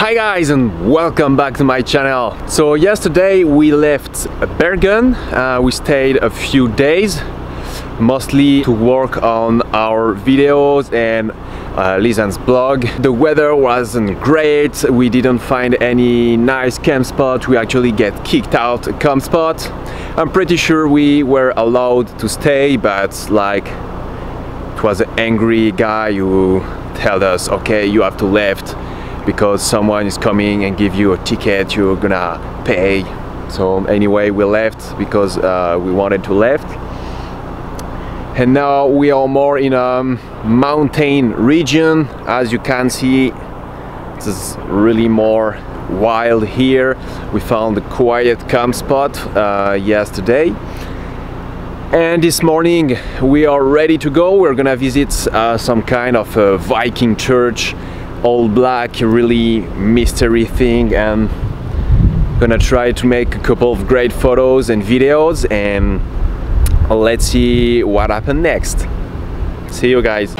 Hi guys and welcome back to my channel. So yesterday we left Bergen, uh, we stayed a few days mostly to work on our videos and uh, Lisan's blog. The weather wasn't great, we didn't find any nice camp spot, we actually get kicked out a camp spot. I'm pretty sure we were allowed to stay but like it was an angry guy who told us okay you have to left because someone is coming and give you a ticket you're gonna pay. So anyway we left because uh, we wanted to left. And now we are more in a mountain region. As you can see this is really more wild here. We found a quiet camp spot uh, yesterday. And this morning we are ready to go. We're gonna visit uh, some kind of Viking church all black really mystery thing and gonna try to make a couple of great photos and videos and let's see what happened next. See you guys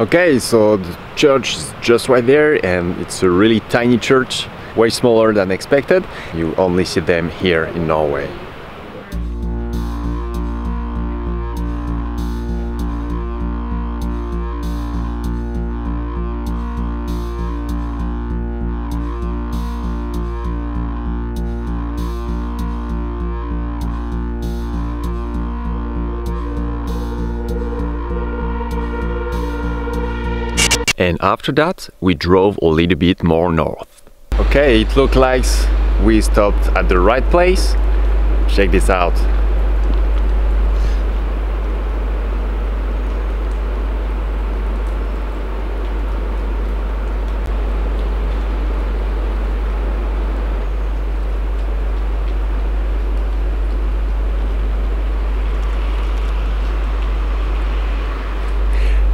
Okay, so the church is just right there and it's a really tiny church, way smaller than expected. You only see them here in Norway. And after that we drove a little bit more north. Okay, it looks like we stopped at the right place. Check this out.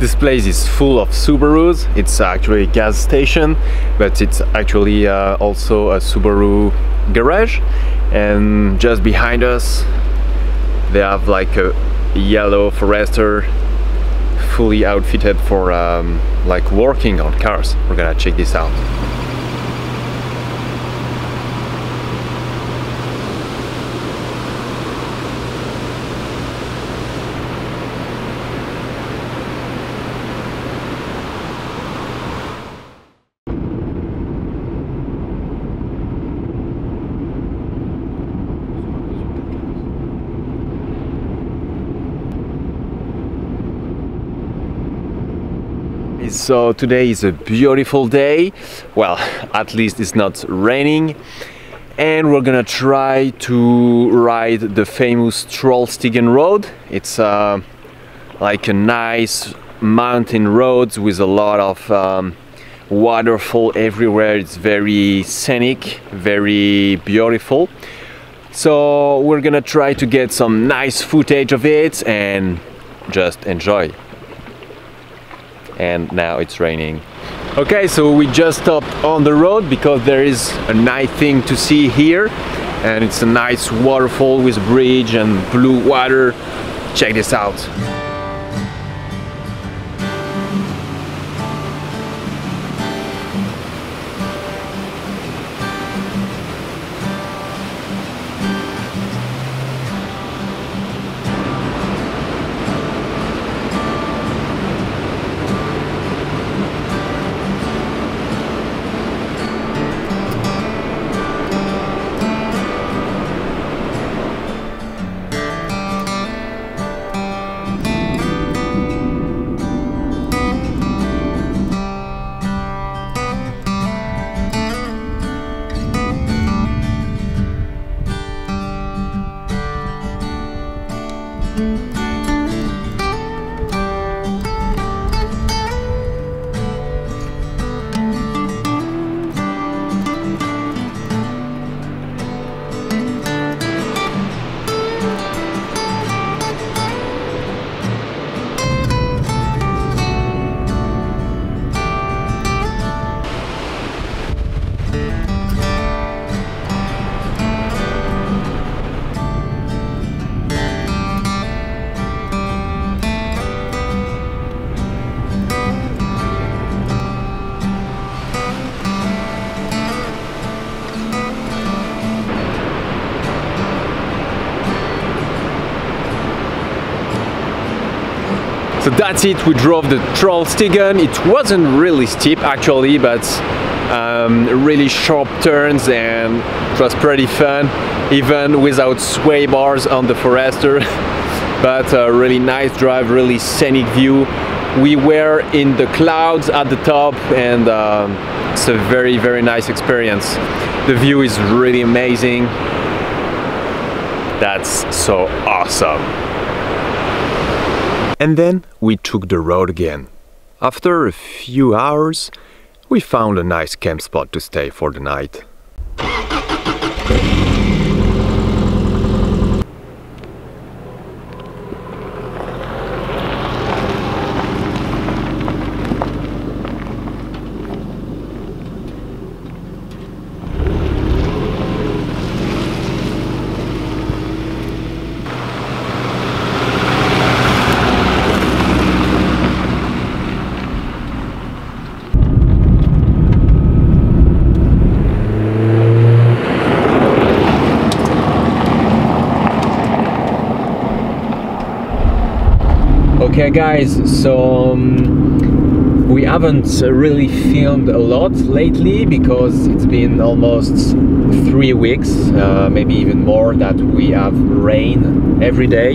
This place is full of Subarus. It's actually a gas station, but it's actually uh, also a Subaru garage. And just behind us, they have like a yellow Forester fully outfitted for um, like working on cars. We're gonna check this out. So today is a beautiful day. Well, at least it's not raining. And we're gonna try to ride the famous Trollstigen road. It's uh, like a nice mountain road with a lot of um, waterfall everywhere. It's very scenic, very beautiful. So we're gonna try to get some nice footage of it and just enjoy and now it's raining. Okay, so we just stopped on the road because there is a nice thing to see here and it's a nice waterfall with bridge and blue water. Check this out. That's it, we drove the Trollstigen. It wasn't really steep actually, but um, really sharp turns and it was pretty fun, even without sway bars on the Forester. but a really nice drive, really scenic view. We were in the clouds at the top and um, it's a very, very nice experience. The view is really amazing. That's so awesome. And then we took the road again. After a few hours, we found a nice camp spot to stay for the night. Okay guys, so um, we haven't really filmed a lot lately because it's been almost three weeks, uh, maybe even more, that we have rain every day.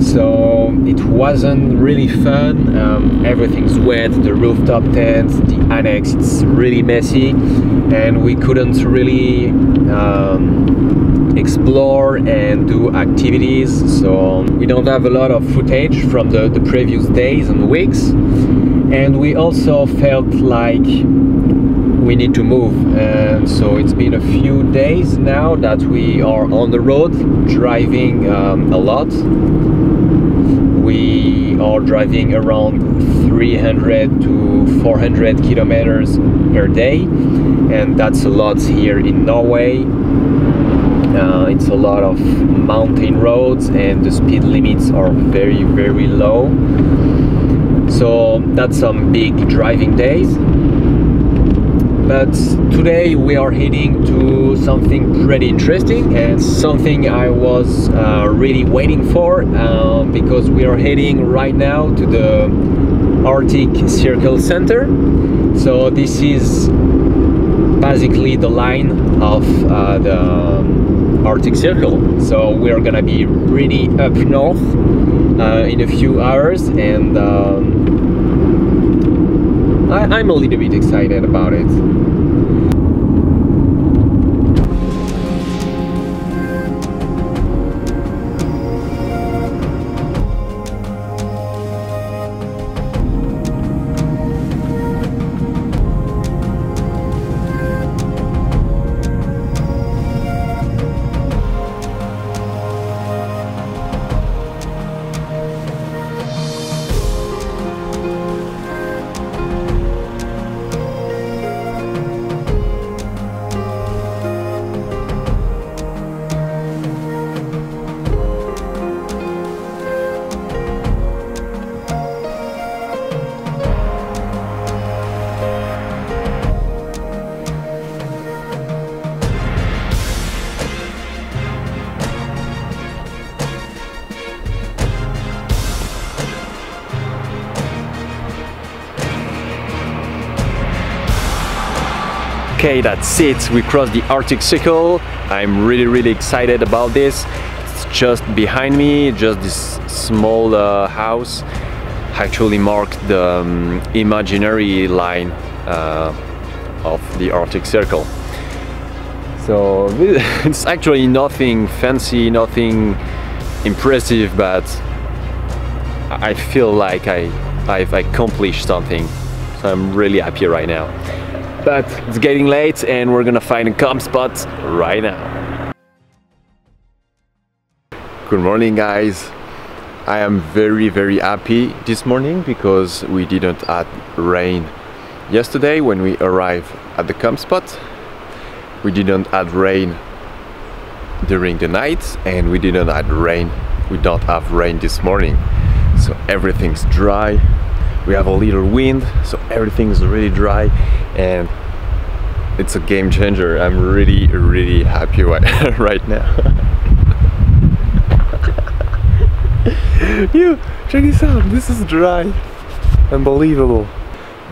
So it wasn't really fun, um, everything's wet, the rooftop tent, the annex, it's really messy and we couldn't really um, explore and do activities. So we don't have a lot of footage from the, the previous days and weeks. And we also felt like we need to move. And so it's been a few days now that we are on the road driving um, a lot. We are driving around 300 to 400 kilometers per day. And that's a lot here in Norway uh, it's a lot of mountain roads and the speed limits are very very low. So that's some big driving days. But today we are heading to something pretty interesting and something I was uh, really waiting for uh, because we are heading right now to the Arctic Circle Center. So this is basically the line of uh, the Arctic Circle. So we're gonna be really up north uh, in a few hours and um, I, I'm a little bit excited about it. Okay, that's it. We crossed the Arctic Circle. I'm really, really excited about this. It's just behind me, just this small uh, house actually marked the um, imaginary line uh, of the Arctic Circle. So it's actually nothing fancy, nothing impressive, but I feel like I, I've accomplished something. So I'm really happy right now but it's getting late and we're gonna find a camp spot right now. Good morning guys. I am very very happy this morning because we didn't have rain yesterday when we arrived at the camp spot. We didn't have rain during the night and we didn't have rain. We don't have rain this morning. So everything's dry we have a little wind so everything is really dry and it's a game changer I'm really really happy right now you Check this out, this is dry. Unbelievable.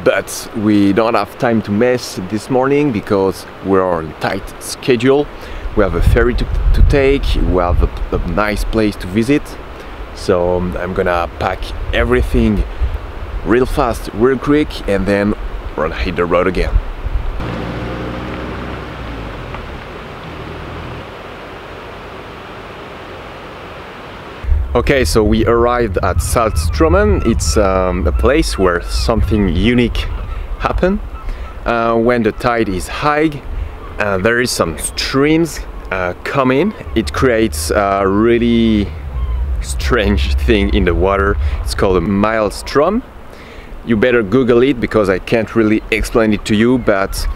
But we don't have time to mess this morning because we're on tight schedule. We have a ferry to, to take, we have a, a nice place to visit. So um, I'm gonna pack everything real fast, real quick, and then we're gonna hit the road again. Okay, so we arrived at Saltstraumen. It's um, a place where something unique happen. Uh, when the tide is high, uh, there is some streams uh, coming. It creates a really strange thing in the water. It's called a maelstrom. You better Google it because I can't really explain it to you, but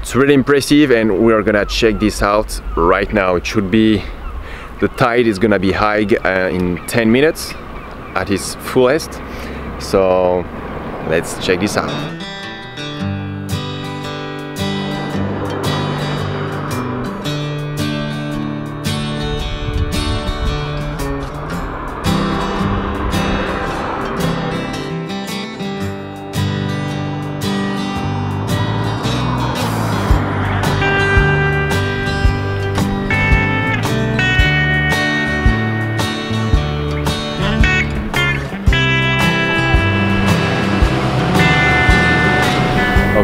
it's really impressive and we are gonna check this out right now. It should be the tide is gonna be high uh, in 10 minutes at its fullest. So let's check this out.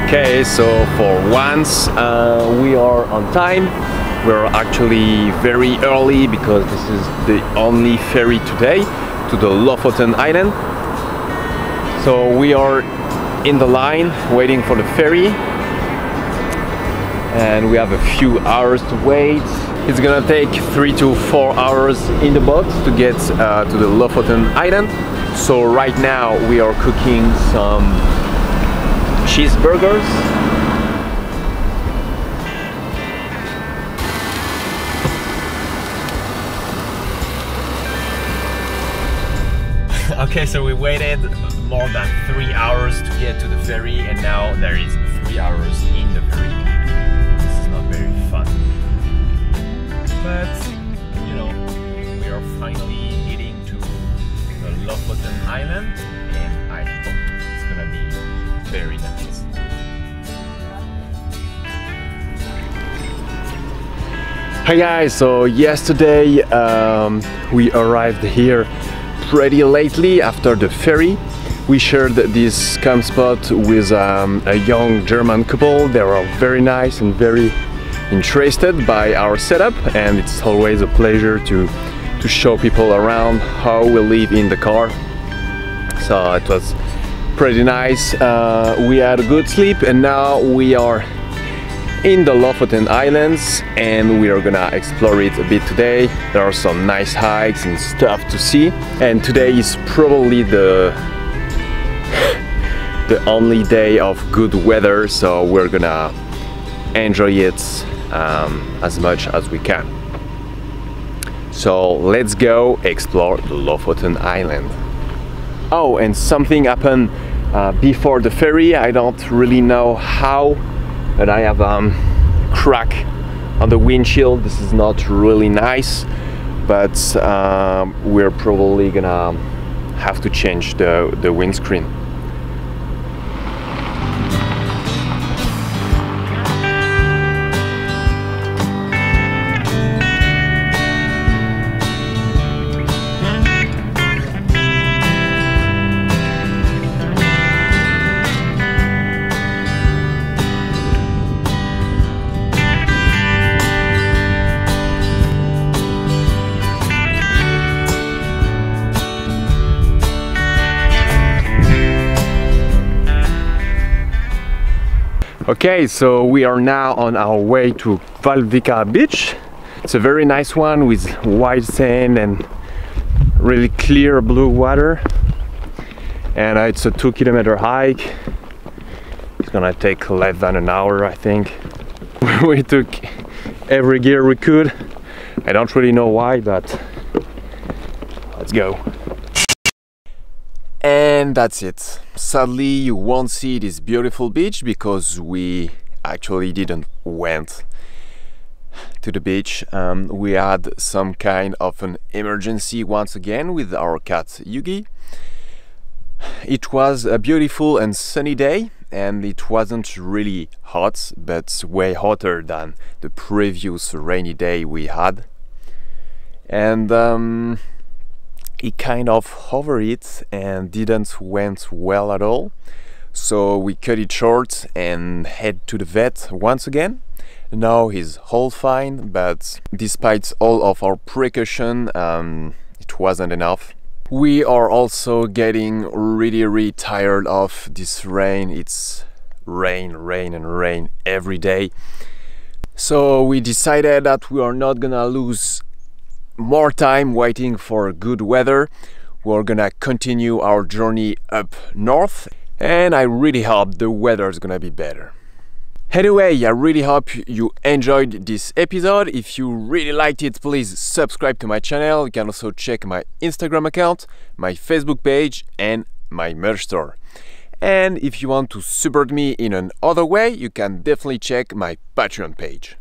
Okay, so for once uh, we are on time. We're actually very early because this is the only ferry today to the Lofoten Island. So we are in the line waiting for the ferry and we have a few hours to wait. It's gonna take three to four hours in the boat to get uh, to the Lofoten Island. So right now we are cooking some cheeseburgers. okay, so we waited more than three hours to get to the ferry and now there is three hours in the ferry. This is not very fun. But, you know, we are finally heading to the Lofoten Island Hi guys, so yesterday um, we arrived here pretty lately after the ferry. We shared this camp spot with um, a young German couple. They were very nice and very interested by our setup and it's always a pleasure to, to show people around how we live in the car. So it was pretty nice. Uh, we had a good sleep and now we are in the Lofoten Islands and we are gonna explore it a bit today. There are some nice hikes and stuff to see and today is probably the the only day of good weather so we're gonna enjoy it um, as much as we can. So let's go explore the Lofoten Island. Oh and something happened uh, before the ferry. I don't really know how and I have um, crack on the windshield. This is not really nice but um, we're probably gonna have to change the, the windscreen Okay, so we are now on our way to Kvalvika beach. It's a very nice one with white sand and really clear blue water. And uh, it's a two kilometer hike. It's gonna take less than an hour, I think. we took every gear we could. I don't really know why, but let's go. And that's it. Sadly, you won't see this beautiful beach because we actually didn't went to the beach. Um, we had some kind of an emergency once again with our cat Yugi It was a beautiful and sunny day and it wasn't really hot but way hotter than the previous rainy day we had and um, he kind of hovered it and didn't went well at all. So we cut it short and head to the vet once again. Now he's all fine but despite all of our precaution um, it wasn't enough. We are also getting really really tired of this rain. It's rain rain and rain every day. So we decided that we are not gonna lose more time waiting for good weather we're gonna continue our journey up north and I really hope the weather is gonna be better Anyway, I really hope you enjoyed this episode. If you really liked it, please subscribe to my channel. You can also check my Instagram account, my Facebook page, and my merch store. And if you want to support me in another way, you can definitely check my Patreon page.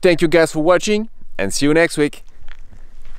Thank you guys for watching and see you next week.